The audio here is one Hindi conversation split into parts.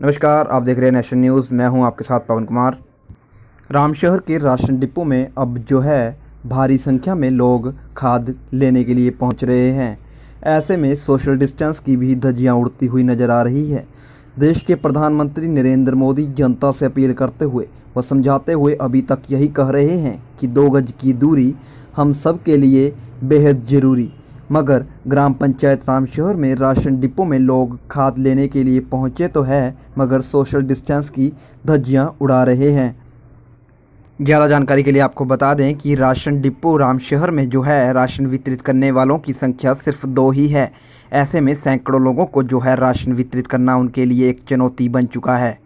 नमस्कार, आप देख रहे हैं नेशन न्यूज़। मैं हूँ आपके साथ पवन कुमार। रामशहर के राशन डिपो में अब जो है, भारी संख्या में लोग खाद लेने के लिए पहुँच रहे हैं। ऐसे में सोशल डिस्टेंस की भी धज्जियाँ उड़ती हुई नज़र आ रही है। देश के प्रधानमंत्री नरेंद्र मोदी जनता से अपील करते हुए व समझाते हुए अभी तक यही कह रहे हैं कि दो गज की दूरी हम सब के लिए बेहद ज़रूरी। मगर ग्राम पंचायत रामशहर में राशन डिपो में लोग खाद लेने के लिए पहुँचे तो है, मगर सोशल डिस्टेंस की धज्जियाँ उड़ा रहे हैं। ज़्यादा जानकारी के लिए आपको बता दें कि राशन डिपो रामशहर में जो है, राशन वितरित करने वालों की संख्या सिर्फ़ दो ही है। ऐसे में सैकड़ों लोगों को जो है, राशन वितरित करना उनके लिए एक चुनौती बन चुका है।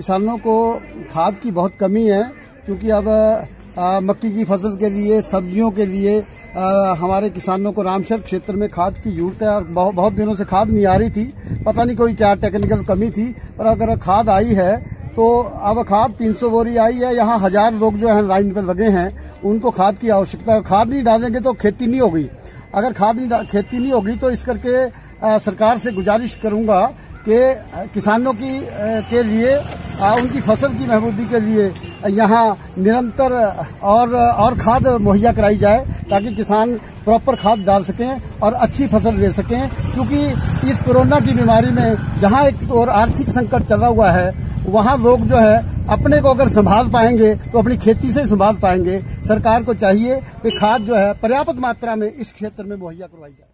किसानों को खाद की बहुत कमी है क्योंकि अब मक्की की फ़सल के लिए सब्जियों के लिए आ, हमारे किसानों को रामसर क्षेत्र में खाद की ज़रूरत है और बहुत, बहुत दिनों से खाद नहीं आ रही थी। पता नहीं कोई क्या टेक्निकल कमी थी पर अगर खाद आई है तो अब खाद 300 बोरी आई है यहाँ हज़ार लोग जो है लाइन पर लगे हैं उनको खाद की आवश्यकता है। खाद नहीं डालेंगे तो खेती नहीं होगी। अगर खाद नहीं खेती नहीं होगी तो इस करके आ, सरकार से गुजारिश करूँगा कि किसानों की के लिए उनकी फ़सल की महबूदी के लिए यहाँ निरंतर और और खाद मुहैया कराई जाए ताकि किसान प्रॉपर खाद डाल सकें और अच्छी फ़सल ले सकें। क्योंकि इस कोरोना की बीमारी में जहाँ एक और आर्थिक संकट चला हुआ है, वहाँ लोग जो है अपने को अगर संभाल पाएँगे तो अपनी खेती से संभाल पाएँगे। सरकार को चाहिए कि खाद जो है पर्याप्त मात्रा में इस क्षेत्र में मुहैया करवाई जाए।